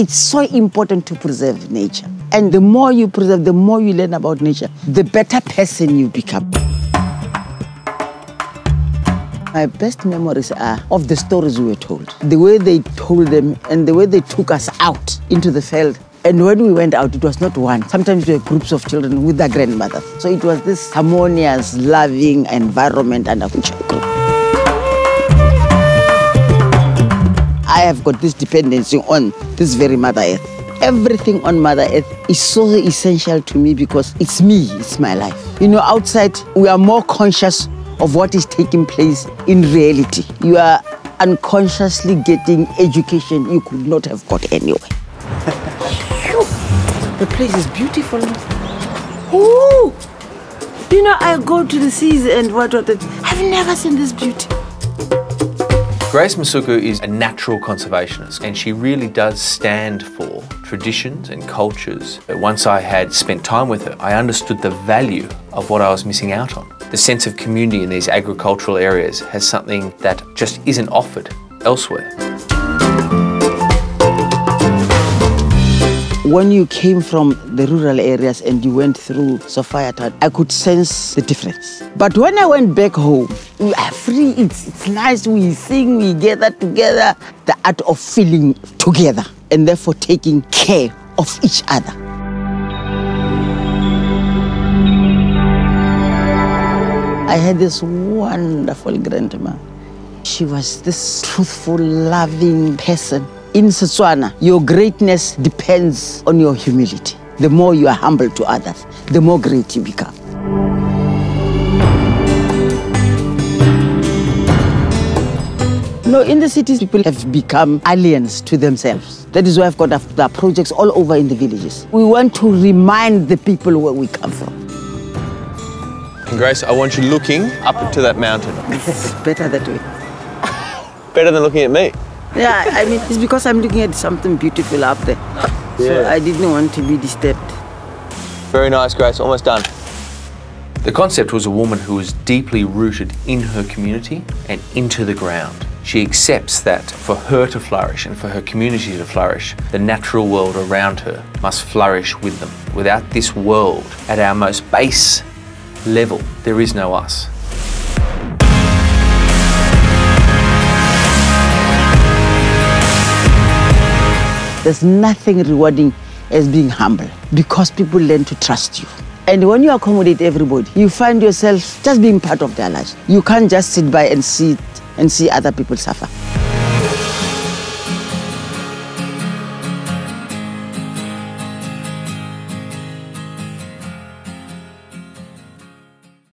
it's so important to preserve nature. And the more you preserve, the more you learn about nature, the better person you become. My best memories are of the stories we were told, the way they told them, and the way they took us out into the field. And when we went out, it was not one. Sometimes we were groups of children with their grandmothers. So it was this harmonious, loving environment under which we grew. I have got this dependency on this very Mother Earth. Everything on Mother Earth is so essential to me because it's me, it's my life. You know, outside, we are more conscious of what is taking place in reality. You are unconsciously getting education you could not have got anyway. the place is beautiful. Ooh! You know, I go to the seas and what, what, I've never seen this beauty. Grace Masuku is a natural conservationist and she really does stand for traditions and cultures that once I had spent time with her, I understood the value of what I was missing out on. The sense of community in these agricultural areas has something that just isn't offered elsewhere. When you came from the rural areas and you went through Sophiatown, I could sense the difference. But when I went back home, we are free, it's, it's nice, we sing, we gather together, the art of feeling together and therefore taking care of each other. I had this wonderful grandma. She was this truthful, loving person. In Setswana, your greatness depends on your humility. The more you are humble to others, the more great you become. No, in the cities, people have become aliens to themselves. That is why I've got the projects all over in the villages. We want to remind the people where we come from. And Grace, I want you looking up to that mountain. It's better that way. Better than looking at me. Yeah, I mean, it's because I'm looking at something beautiful up there. So I didn't want to be disturbed. Very nice, Grace. Almost done. The concept was a woman who was deeply rooted in her community and into the ground. She accepts that for her to flourish and for her community to flourish, the natural world around her must flourish with them. Without this world, at our most base level, there is no us. There's nothing rewarding as being humble because people learn to trust you. And when you accommodate everybody, you find yourself just being part of their lives. You can't just sit by and see and see other people suffer.